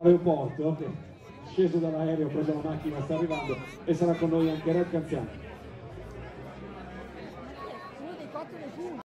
aeroporto che sceso dall'aereo, preso la macchina, sta arrivando e sarà con noi anche Red Canziano.